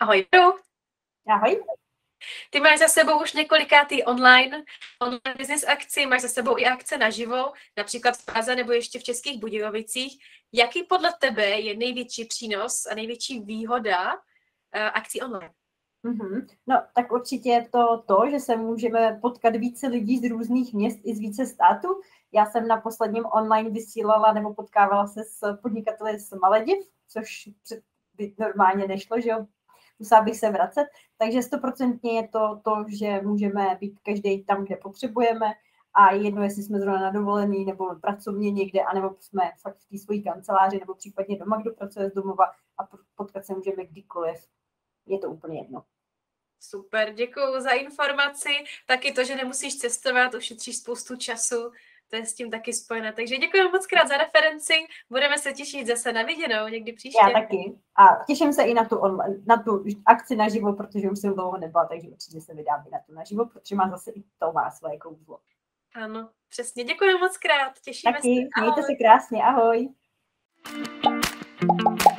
Ahoj. Ahoj. Ty máš za sebou už několikátý online, online business akci, máš za sebou i akce naživo, například v Praze nebo ještě v Českých Budějovicích. Jaký podle tebe je největší přínos a největší výhoda uh, akcí online? Mm-hmm. No, tak určitě je to to, že se můžeme potkat více lidí z různých měst i z více států. Já jsem na posledním online vysílala nebo potkávala se s podnikateli z Malediv, což před, normálně nešlo, že jo, musela bych se vracet. Takže stoprocentně je to to, že můžeme být každý tam, kde potřebujeme a jedno, jestli jsme zrovna na dovolený nebo pracovně někde, anebo jsme fakt v té svojí kanceláři nebo případně doma, kdo pracuje z domova a potkat se můžeme kdykoliv. Je to úplně jedno. Super, děkuji za informaci. Taky to, že nemusíš cestovat, ušetříš spoustu času to je s tím taky spojené. Takže děkuji moc krát za referenci. Budeme se těšit zase na viděnou někdy příště. Já taky. A těším se i na tu, online, na tu akci naživo, protože už jsem dlouho nebyla, takže určitě se vydám i na tu naživo, protože má zase i to má svoje kouzlo. Ano, přesně. Děkuji moc krát. Těšíme taky. se. Ahoj. Mějte se krásně. Ahoj. thank you